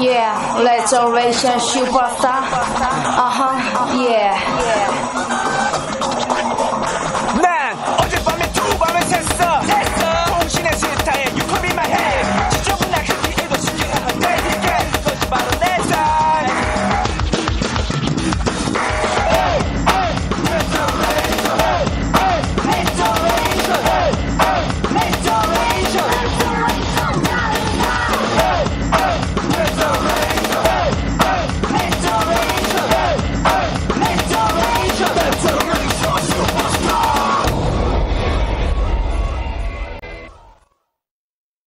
Yeah, let's raise a superstar. Uh huh. Yeah.